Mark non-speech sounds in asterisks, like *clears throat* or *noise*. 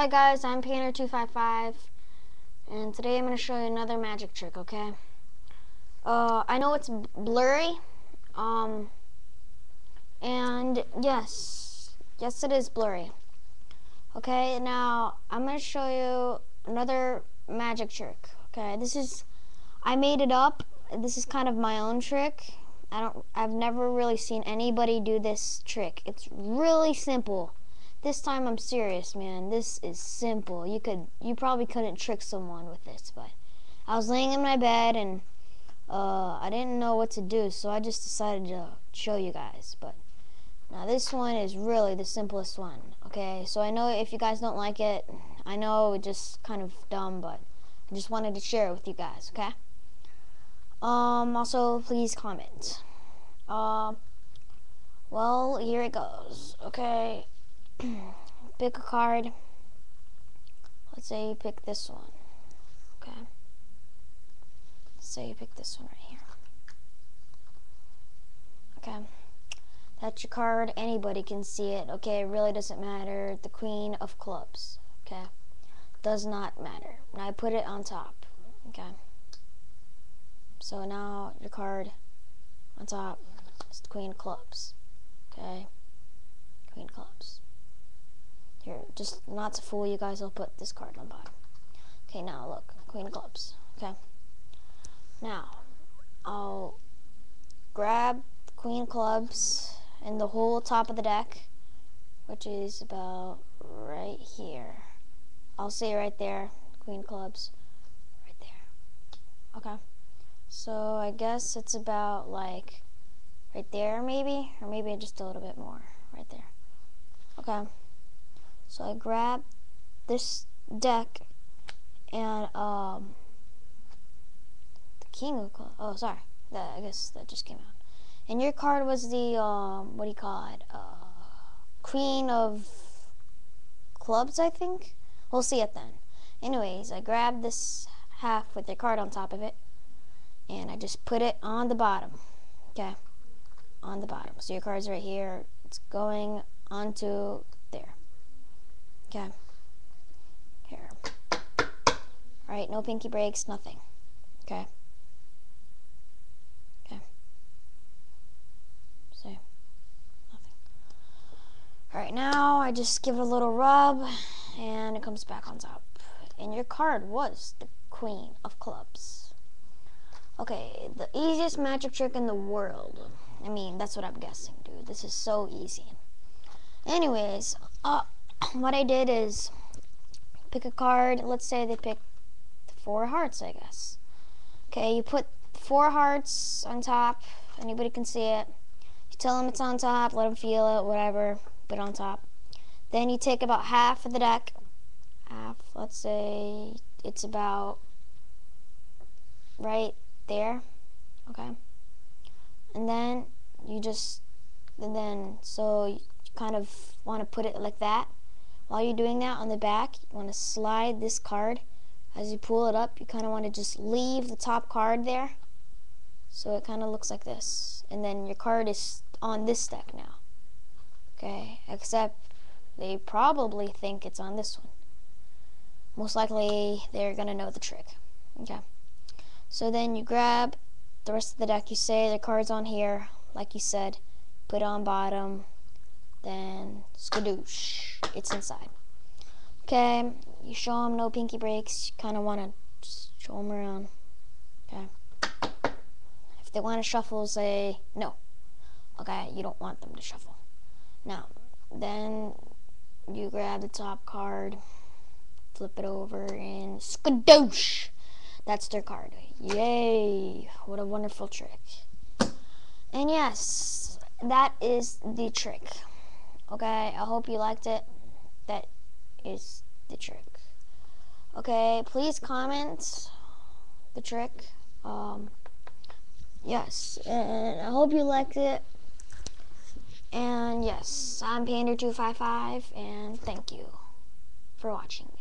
Hi guys, I'm Pander255 and today I'm going to show you another magic trick, okay? Uh, I know it's blurry, um, and yes, yes it is blurry. Okay, now I'm going to show you another magic trick, okay? This is, I made it up, this is kind of my own trick. I don't, I've never really seen anybody do this trick. It's really simple. This time I'm serious, man. This is simple. You could, you probably couldn't trick someone with this, but I was laying in my bed and uh, I didn't know what to do, so I just decided to show you guys. But now this one is really the simplest one. Okay, so I know if you guys don't like it, I know it's just kind of dumb, but I just wanted to share it with you guys. Okay. Um. Also, please comment. Uh, well, here it goes. Okay. *clears throat* pick a card. Let's say you pick this one. Okay. Let's say you pick this one right here. Okay. That's your card. Anybody can see it. Okay, it really doesn't matter. The Queen of Clubs. Okay. Does not matter. I put it on top. Okay. So now your card on top is the Queen of Clubs. Okay. Queen of Clubs. Just not to fool you guys, I'll put this card on bottom. Okay, now look, Queen of Clubs. Okay. Now, I'll grab Queen of Clubs and the whole top of the deck, which is about right here. I'll say right there, Queen of Clubs, right there. Okay. So I guess it's about like right there maybe, or maybe just a little bit more right there. Okay. So I grab this deck and um, the King of Clubs. Oh, sorry. That, I guess that just came out. And your card was the, um, what do you call it? Uh, Queen of Clubs, I think? We'll see it then. Anyways, I grab this half with your card on top of it. And I just put it on the bottom. Okay? On the bottom. So your card's right here. It's going onto. Okay. Here. Alright, no pinky breaks, nothing. Okay. Okay. So, nothing. Alright, now I just give it a little rub, and it comes back on top. And your card was the Queen of Clubs. Okay, the easiest magic trick in the world. I mean, that's what I'm guessing, dude. This is so easy. Anyways, uh, what I did is pick a card. Let's say they pick four hearts, I guess. Okay, you put four hearts on top. Anybody can see it. You tell them it's on top, let them feel it, whatever. Put it on top. Then you take about half of the deck. Half, let's say it's about right there. Okay. And then you just, and then, so you kind of want to put it like that. While you're doing that on the back, you want to slide this card. As you pull it up, you kind of want to just leave the top card there. So it kind of looks like this. And then your card is on this deck now. Okay, except they probably think it's on this one. Most likely they're going to know the trick. Okay. So then you grab the rest of the deck. You say the card's on here, like you said. Put it on bottom. Then skadoosh it's inside. Okay, you show them no pinky breaks. You kind of want to show them around. Okay. If they want to shuffle, say no. Okay, you don't want them to shuffle. Now, then you grab the top card, flip it over, and skadoosh! That's their card. Yay! What a wonderful trick. And yes, that is the trick. Okay, I hope you liked it. That is the trick. Okay, please comment the trick. Um, yes, and I hope you liked it. And yes, I'm Pander255, and thank you for watching.